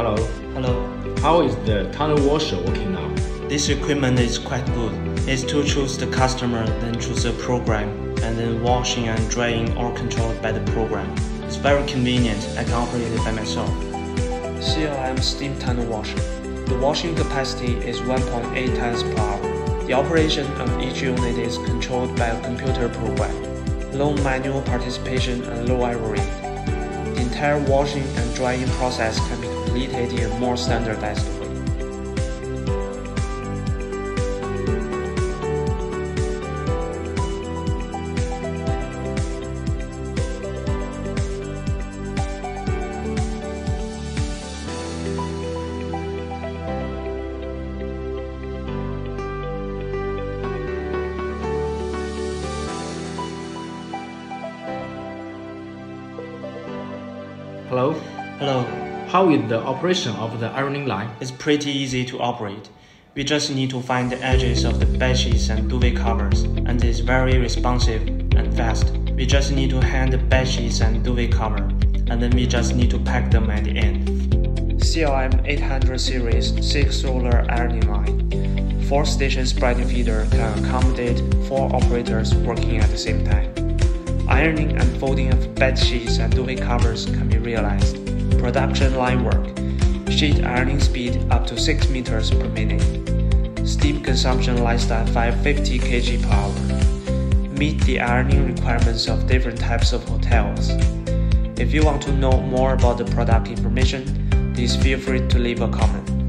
Hello. Hello. How is the tunnel washer working now? This equipment is quite good. It's to choose the customer, then choose the program, and then washing and drying all controlled by the program. It's very convenient. I can operate it by myself. CLM steam tunnel washer. The washing capacity is 1.8 tons per hour. The operation of each unit is controlled by a computer program. Low manual participation and low error rate. The entire washing and drying process can be completed in a more standardized way. Hello. Hello. How is the operation of the ironing line? It's pretty easy to operate. We just need to find the edges of the bedsheets and duvet covers, and it's very responsive and fast. We just need to hang the bedsheets and duvet cover, and then we just need to pack them at the end. CLM 800 series 6 roller ironing line. 4 station spreading feeder can accommodate 4 operators working at the same time. Ironing and folding of bed sheets and duvet covers can be realized. Production line work. Sheet ironing speed up to 6 meters per minute. Steam consumption less than 550 kg per hour. Meet the ironing requirements of different types of hotels. If you want to know more about the product information, please feel free to leave a comment.